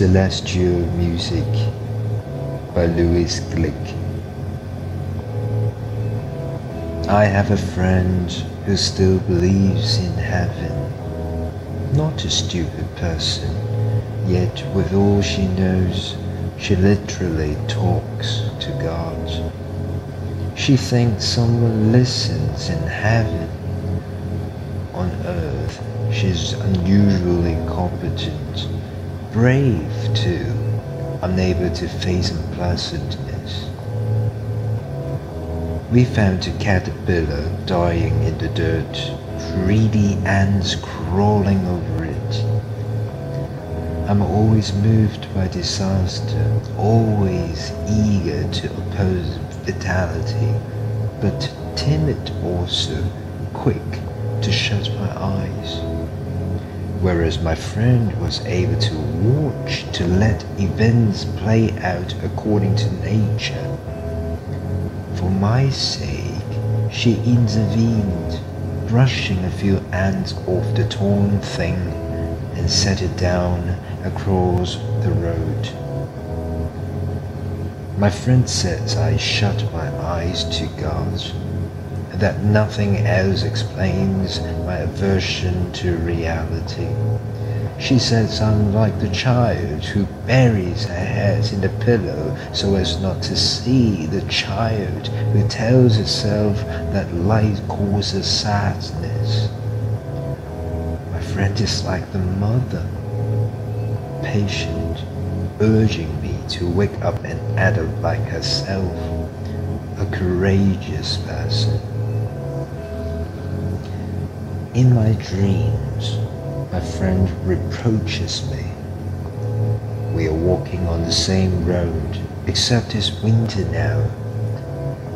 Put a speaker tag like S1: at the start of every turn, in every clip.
S1: Celestial Music by Louise Glück. I have a friend who still believes in heaven. Not a stupid person, yet with all she knows, she literally talks to God. She thinks someone listens in heaven. On earth, she's unusually competent, brave too, unable to face unpleasantness. We found a caterpillar dying in the dirt, greedy ants crawling over it. I'm always moved by disaster, always eager to oppose fatality, but timid also, quick to shut my eyes. Whereas my friend was able to watch, to let events play out according to nature. For my sake, she intervened, brushing a few ants off the torn thing and set it down across the road. My friend says I shut my eyes to God, and that nothing else explains my aversion to reality. She says I'm like the child who buries her head in the pillow so as not to see the child who tells herself that light causes sadness. My friend is like the mother, patient, urging me to wake up an adult like herself, a courageous person. In my dreams, my friend reproaches me. We are walking on the same road, except it's winter now.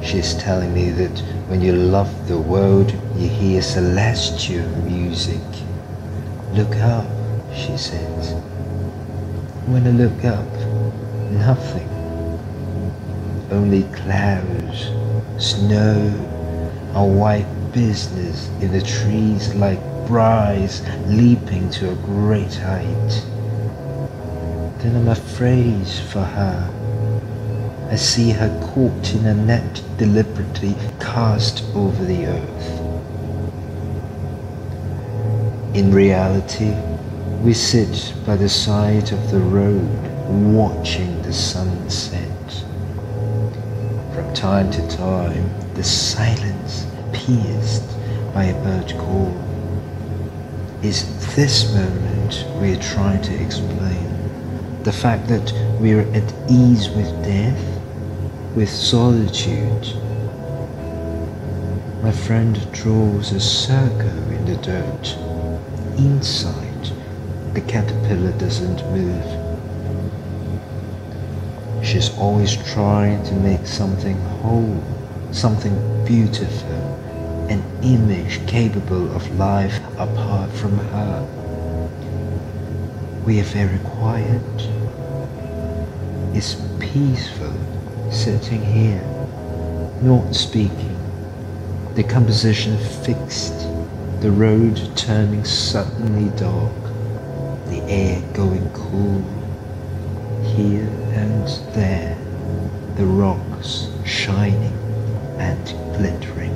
S1: She's telling me that when you love the world, you hear celestial music. Look up, she says. When I look up, nothing. Only clouds, snow, a white business in the trees like brides leaping to a great height. Then I'm afraid for her. I see her caught in a net deliberately cast over the earth. In reality, we sit by the side of the road watching the sunset. From time to time, the silence pierced by a bird call. Is this moment we are trying to explain? The fact that we are at ease with death, with solitude. My friend draws a circle in the dirt. Inside, the caterpillar doesn't move. She's always trying to make something whole, something beautiful, an image capable of life apart from her. We are very quiet. It's peaceful sitting here, not speaking. The composition fixed, the road turning suddenly dark, the air going cool. Here and there, the rocks shining and glittering.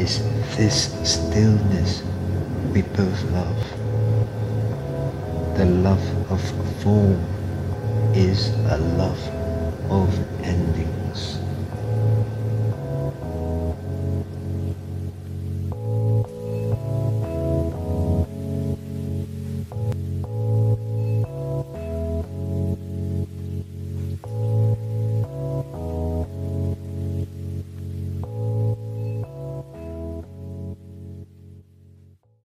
S1: Is this stillness we both love? The love of form is a love of endings.